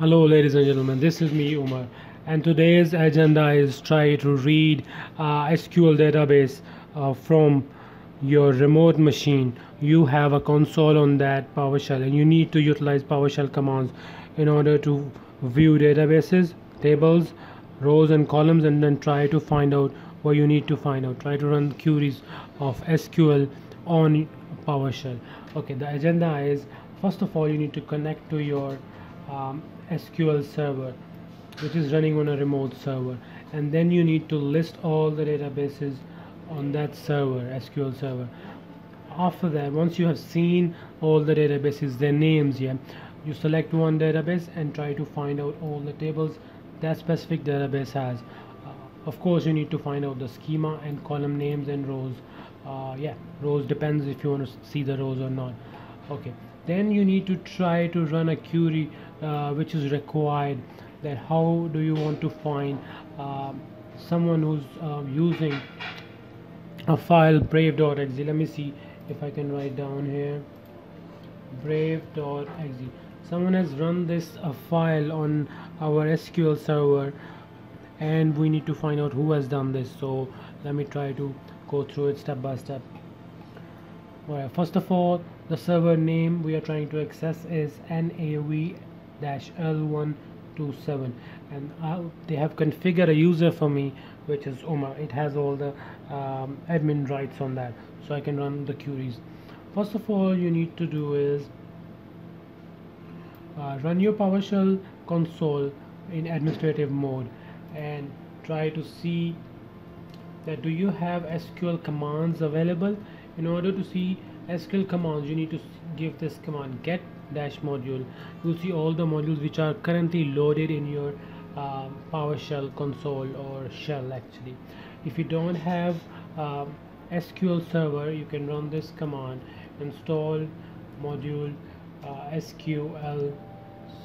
Hello ladies and gentlemen, this is me Umar and today's agenda is try to read uh, SQL database uh, from your remote machine. You have a console on that PowerShell and you need to utilize PowerShell commands in order to view databases, tables, rows and columns and then try to find out what you need to find out. Try to run queries of SQL on PowerShell. Okay, the agenda is first of all you need to connect to your um, SQL server which is running on a remote server. And then you need to list all the databases on that server SQL server. After that once you have seen all the databases their names yeah you select one database and try to find out all the tables that specific database has. Uh, of course you need to find out the schema and column names and rows. Uh, yeah rows depends if you want to see the rows or not. Okay then you need to try to run a query uh, which is required that how do you want to find um, someone who's uh, using a file brave.exe let me see if I can write down here. Brave.exe someone has run this a file on our SQL server and we need to find out who has done this. So let me try to go through it step by step. Alright, first of all the server name we are trying to access is nav-l127 and uh, they have configured a user for me which is Omar. It has all the um, admin rights on that so I can run the queries. First of all you need to do is uh, run your PowerShell console in administrative mode and try to see that do you have SQL commands available in order to see SQL commands. You need to give this command get dash module. You'll see all the modules which are currently loaded in your uh, PowerShell console or shell actually. If you don't have um, SQL server you can run this command install module uh, SQL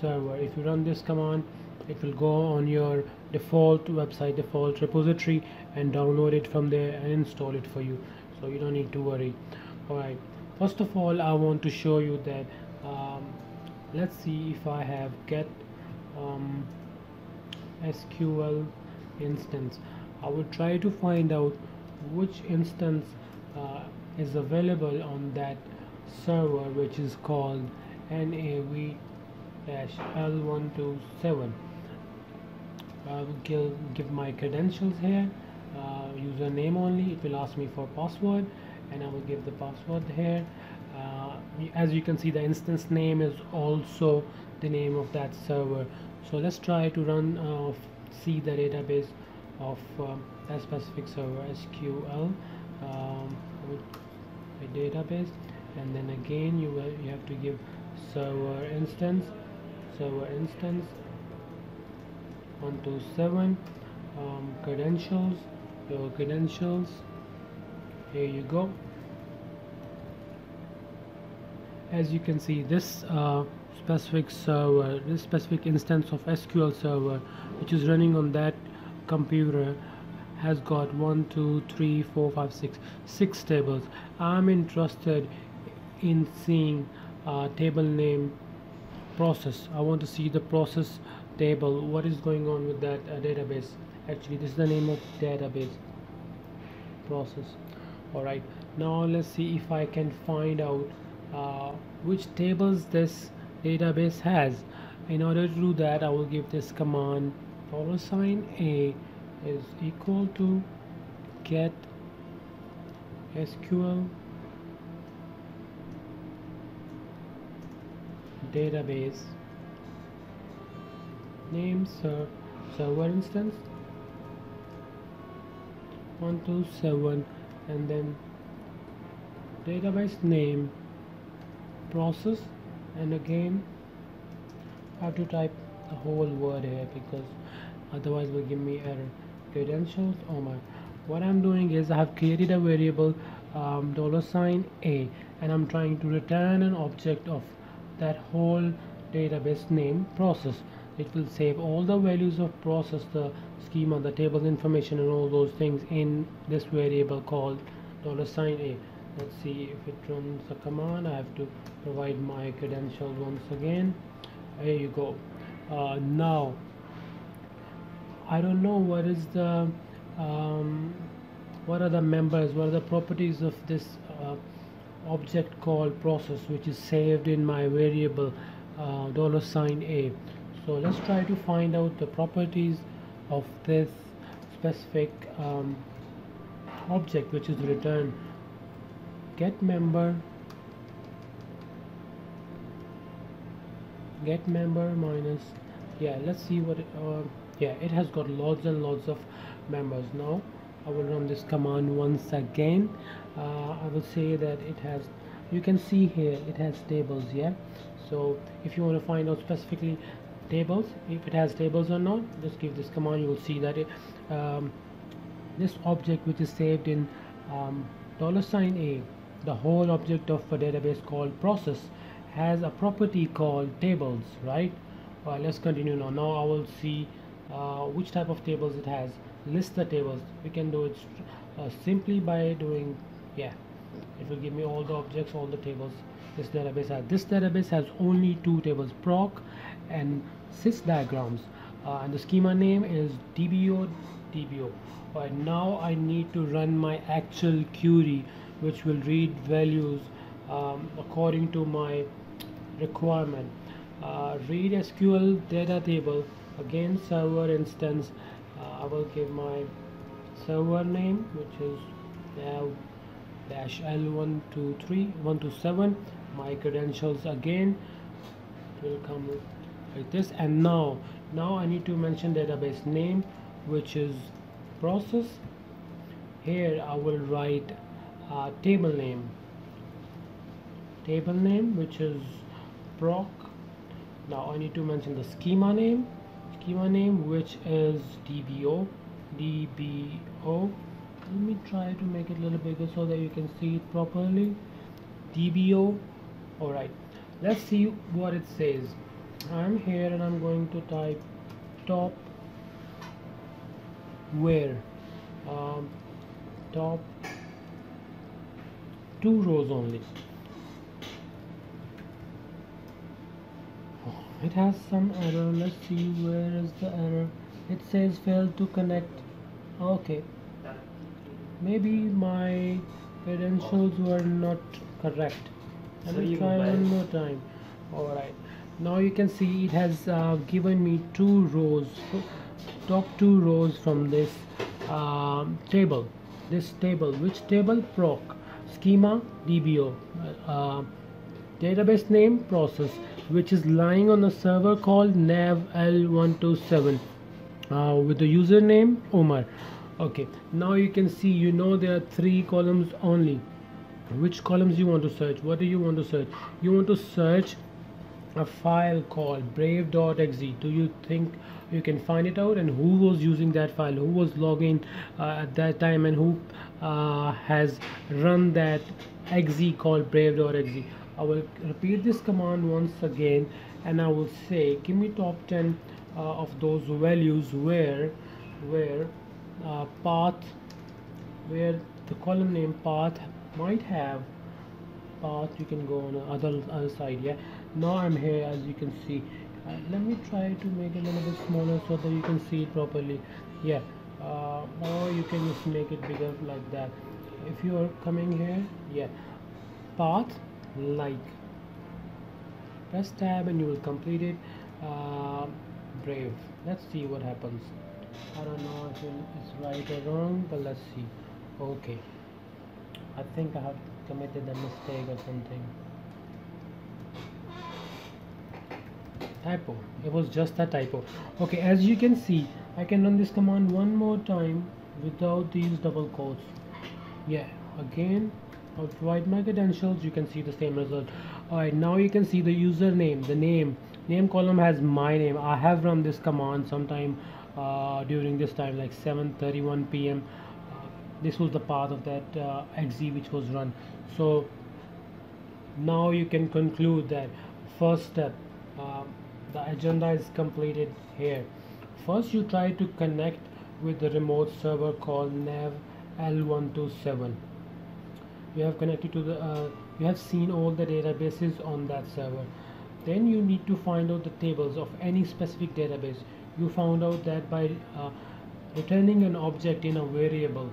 server. If you run this command it will go on your default website default repository and download it from there and install it for you. So you don't need to worry. Alright first of all I want to show you that um, let's see if I have get um, SQL instance. I will try to find out which instance uh, is available on that server which is called NAV-L127 I will give, give my credentials here uh, username only. It will ask me for password and I will give the password here. Uh, as you can see the instance name is also the name of that server. So let's try to run uh, see the database of um, that specific server SQL um, a database. And then again you will you have to give server instance server instance 127 um, credentials your credentials here you go. As you can see this uh, specific server this specific instance of SQL server which is running on that computer has got one two three four five six six tables. I'm interested in seeing uh, table name process. I want to see the process table. What is going on with that uh, database? Actually this is the name of database process alright now let's see if I can find out uh, which tables this database has. In order to do that I will give this command dollar sign a is equal to get SQL database name ser server instance 127 and then database name process and again I have to type the whole word here because otherwise will give me error. Credentials oh my. What I'm doing is I have created a variable um, dollar sign a and I'm trying to return an object of that whole database name process it will save all the values of process the schema the table information and all those things in this variable called dollar sign a. Let's see if it runs a command. I have to provide my credentials once again. There you go. Uh, now I don't know what is the um, what are the members what are the properties of this uh, object called process which is saved in my variable uh, dollar sign a so let's try to find out the properties of this specific um, object which is returned. Get member get member minus yeah let's see what it, uh, yeah it has got lots and lots of members. Now I will run this command once again. Uh, I will say that it has you can see here it has tables yeah? So if you want to find out specifically tables. If it has tables or not just give this command. You will see that it, um, this object which is saved in um, dollar sign a the whole object of a database called process has a property called tables right? Well, let's continue now. Now I will see uh, which type of tables it has. List the tables. We can do it uh, simply by doing yeah it will give me all the objects all the tables this database has this database has only two tables proc and sys diagrams. Uh, and the schema name is dbo dbo but now I need to run my actual query which will read values um, according to my requirement. Uh, read SQL data table again server instance. Uh, I will give my server name which is now dash L123 127 my credentials again. It will come like this. And now now I need to mention database name which is process. Here I will write uh, table name. Table name which is proc. Now I need to mention the schema name. Schema name which is DBO DBO let me try to make it a little bigger so that you can see it properly. DBO alright. Let's see what it says. I'm here and I'm going to type top where um, top two rows only. It has some error. Let's see where is the error. It says failed to connect. Okay maybe my credentials were not correct. Let me try one more time. Alright. Now you can see it has uh, given me two rows top two rows from this um, table. This table. Which table? Proc. Schema. Dbo uh, database name. Process. Which is lying on a server called nav l127 uh, with the username omar okay now you can see you know there are three columns only. Which columns you want to search? What do you want to search? You want to search a file called brave.exe do you think you can find it out? And who was using that file? Who was logging uh, at that time? And who uh, has run that exe called brave.exe I will repeat this command once again and I will say give me top 10 uh, of those values where where uh, path where the column name path might have path you can go on the other other side yeah? Now I'm here as you can see. Uh, let me try to make it a little bit smaller so that you can see it properly. Yeah uh, or you can just make it bigger like that. If you are coming here yeah. Path like. Press tab and you will complete it. Uh, brave. Let's see what happens I don't know if it's right or wrong but let's see. Okay. I think I have committed a mistake or something. Typo. It was just a typo. Okay as you can see I can run this command one more time without these double quotes. Yeah again I'll provide my credentials you can see the same result. Alright now you can see the username the name. Name column has my name. I have run this command sometime during this time like 7:31 p.m. Uh, this was the path of that uh, exe which was run. So now you can conclude that first step uh, the agenda is completed here. First you try to connect with the remote server called nav l127 you have connected to the uh, you have seen all the databases on that server. Then you need to find out the tables of any specific database you found out that by uh, returning an object in a variable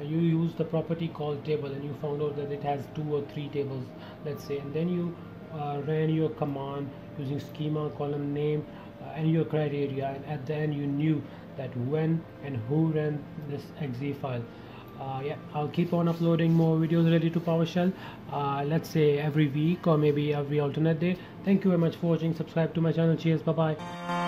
uh, you use the property called table and you found out that it has two or three tables let's say and then you uh, ran your command using schema column name uh, and your criteria and at the end you knew that when and who ran this exe file. Uh, yeah I'll keep on uploading more videos related to PowerShell uh, let's say every week or maybe every alternate day. Thank you very much for watching. Subscribe to my channel. Cheers. Bye bye